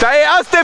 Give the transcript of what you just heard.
Dar asta e